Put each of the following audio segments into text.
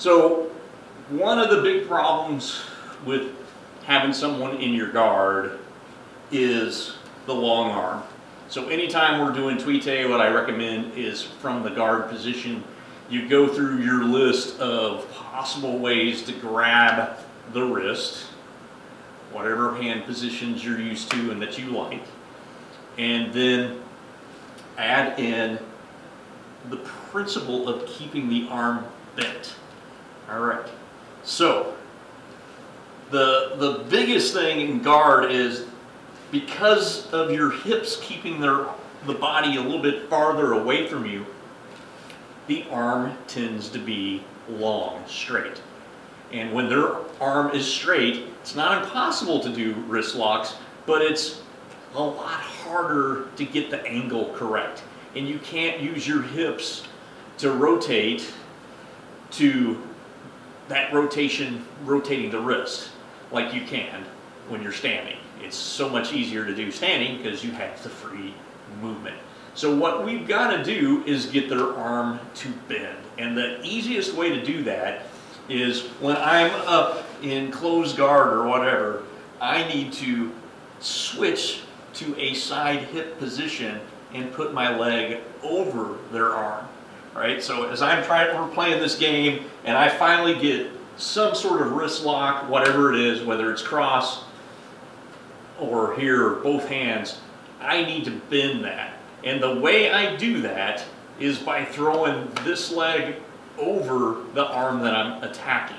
So one of the big problems with having someone in your guard is the long arm. So anytime we're doing tuite, what I recommend is from the guard position, you go through your list of possible ways to grab the wrist, whatever hand positions you're used to and that you like, and then add in the principle of keeping the arm bent. All right, so the, the biggest thing in guard is because of your hips keeping their, the body a little bit farther away from you, the arm tends to be long, straight. And when their arm is straight, it's not impossible to do wrist locks, but it's a lot harder to get the angle correct. And you can't use your hips to rotate to that rotation, rotating the wrist like you can when you're standing. It's so much easier to do standing because you have the free movement. So what we've got to do is get their arm to bend. And the easiest way to do that is when I'm up in closed guard or whatever, I need to switch to a side hip position and put my leg over their arm. Right? So as I'm trying, we're playing this game and I finally get some sort of wrist lock, whatever it is, whether it's cross or here, both hands, I need to bend that. And the way I do that is by throwing this leg over the arm that I'm attacking.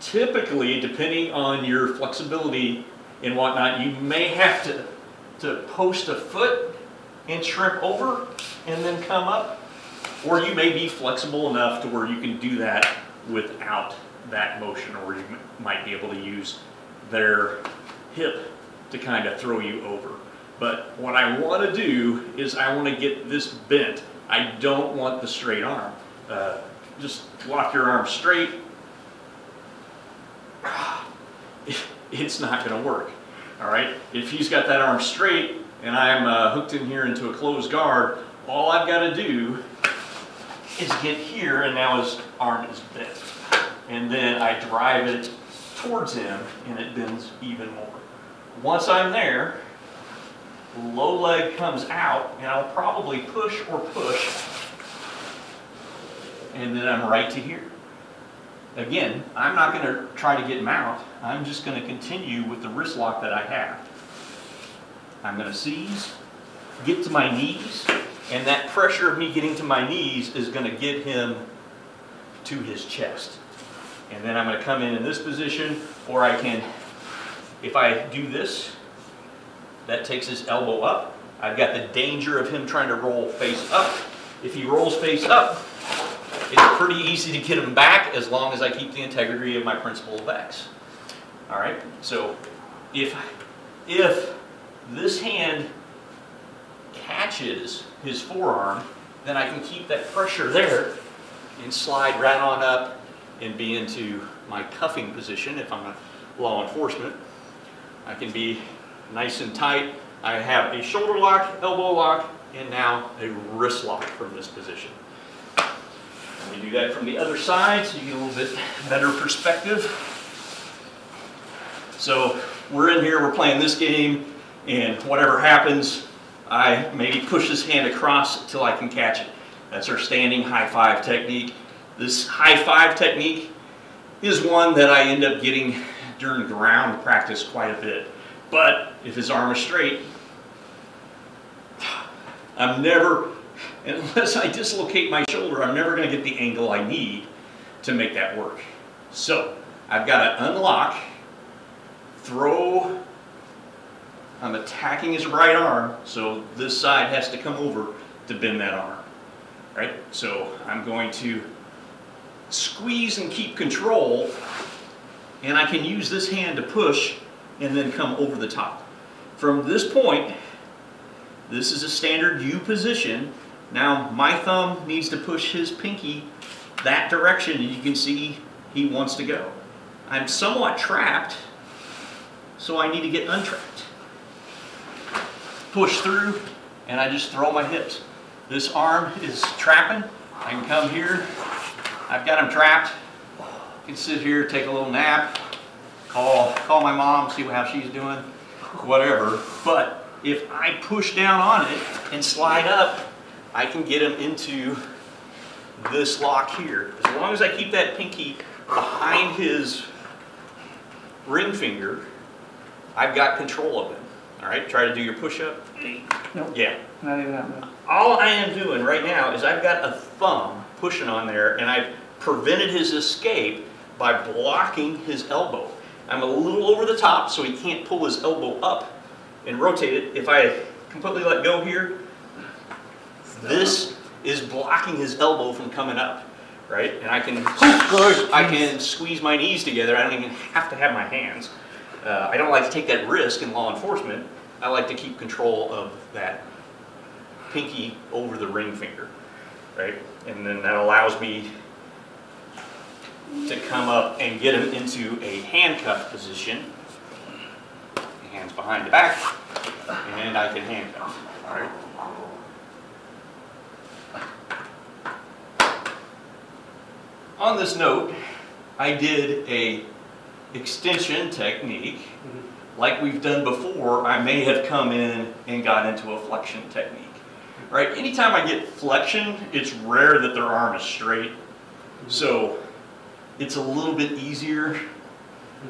Typically, depending on your flexibility and whatnot, you may have to, to post a foot and shrimp over and then come up. Or you may be flexible enough to where you can do that without that motion, or you might be able to use their hip to kind of throw you over. But what I want to do is I want to get this bent. I don't want the straight arm. Uh, just lock your arm straight. It's not going to work. All right. If he's got that arm straight and I'm uh, hooked in here into a closed guard, all I've got to do is get here and now his arm is bent. And then I drive it towards him and it bends even more. Once I'm there, low leg comes out and I'll probably push or push and then I'm right to here. Again, I'm not going to try to get him out. I'm just going to continue with the wrist lock that I have. I'm going to seize, get to my knees, and that pressure of me getting to my knees is going to get him to his chest. And then I'm going to come in in this position, or I can, if I do this, that takes his elbow up. I've got the danger of him trying to roll face up. If he rolls face up, it's pretty easy to get him back as long as I keep the integrity of my principle of X. All right, so if, if this hand catches his forearm, then I can keep that pressure there and slide right on up and be into my cuffing position if I'm a law enforcement. I can be nice and tight. I have a shoulder lock, elbow lock, and now a wrist lock from this position. Let me do that from the other side so you get a little bit better perspective. So we're in here, we're playing this game, and whatever happens, I maybe push this hand across until I can catch it. That's our standing high five technique. This high five technique is one that I end up getting during ground practice quite a bit. But if his arm is straight, I'm never, unless I dislocate my shoulder, I'm never going to get the angle I need to make that work. So I've got to unlock, throw I'm attacking his right arm, so this side has to come over to bend that arm. Right? So I'm going to squeeze and keep control, and I can use this hand to push and then come over the top. From this point, this is a standard U position. Now my thumb needs to push his pinky that direction, and you can see he wants to go. I'm somewhat trapped, so I need to get untrapped push through, and I just throw my hips. This arm is trapping. I can come here I've got him trapped. I Can sit here, take a little nap, call, call my mom, see how she's doing, whatever. But if I push down on it and slide up, I can get him into this lock here. As long as I keep that pinky behind his ring finger, I've got control of him. All right, try to do your push-up. Nope. Yeah. Not even that much. All I am doing right now is I've got a thumb pushing on there and I've prevented his escape by blocking his elbow. I'm a little over the top so he can't pull his elbow up and rotate it. If I completely let go here, this is blocking his elbow from coming up, right? And I can, I can squeeze my knees together. I don't even have to have my hands. Uh, I don't like to take that risk in law enforcement. I like to keep control of that pinky over the ring finger, right? And then that allows me to come up and get him into a handcuff position. Hands behind the back, and I can handcuff, all right? On this note, I did a extension technique. Mm-hmm. Like we've done before, I may have come in and got into a flexion technique. Right? Anytime I get flexion, it's rare that their arm is straight. Mm-hmm. So it's a little bit easier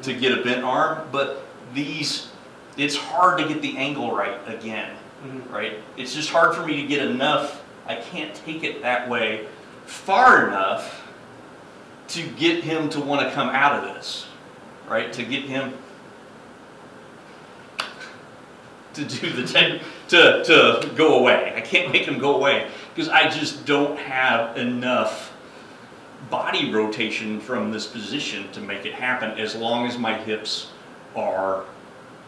to mm-hmm. get a bent arm, but these, it's hard to get the angle right again, right? It's just hard for me to get enough, I can't take it that way far enough to get him to want to come out of this, right? To get him to do the ten, to to go away. I can't make him go away because I just don't have enough body rotation from this position to make it happen as long as my hips are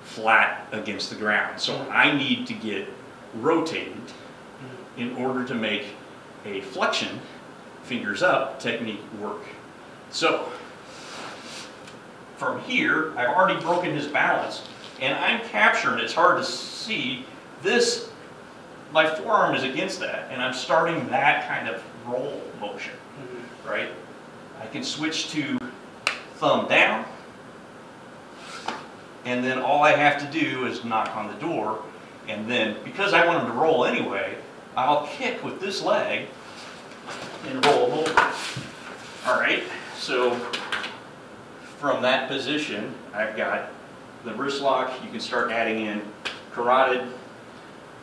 flat against the ground. So I need to get rotated in order to make a flexion, fingers up technique work. So from here, I've already broken his balance and I'm capturing, it's hard to see, this, my forearm is against that and I'm starting that kind of roll motion, right? I can switch to thumb down and then all I have to do is knock on the door and then, because I want him to roll anyway, I'll kick with this leg and roll him over. All right, so from that position, I've got the wrist lock. You can start adding in carotid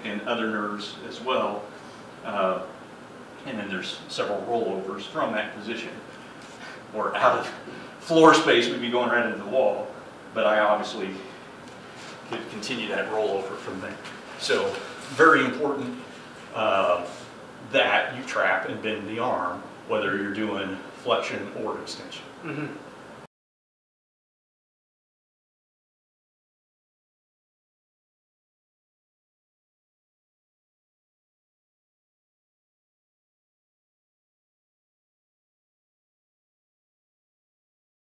and other nerves as well. Uh, and then there's several rollovers from that position. Or out of floor space, we'd be going right into the wall. But I obviously could continue that rollover from there. So very important uh, that you trap and bend the arm, whether you're doing flexion or extension. Mhm.